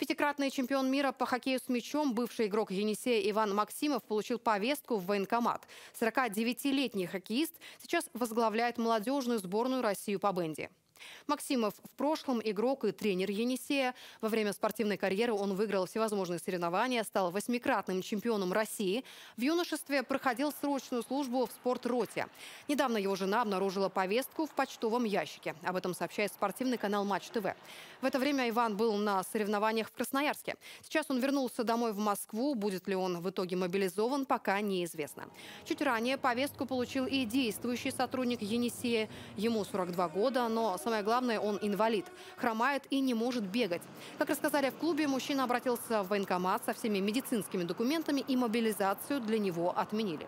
Пятикратный чемпион мира по хоккею с мячом, бывший игрок Енисея Иван Максимов, получил повестку в военкомат. 49-летний хоккеист сейчас возглавляет молодежную сборную Россию по бенди. Максимов в прошлом игрок и тренер Енисея. Во время спортивной карьеры он выиграл всевозможные соревнования, стал восьмикратным чемпионом России. В юношестве проходил срочную службу в спортроте. Недавно его жена обнаружила повестку в почтовом ящике. Об этом сообщает спортивный канал Матч ТВ. В это время Иван был на соревнованиях в Красноярске. Сейчас он вернулся домой в Москву. Будет ли он в итоге мобилизован, пока неизвестно. Чуть ранее повестку получил и действующий сотрудник Енисея. Ему 42 года, но самое главное, он инвалид. Хромает и не может бегать. Как рассказали в клубе, мужчина обратился в военкомат со всеми медицинскими документами и мобилизацию для него отменили.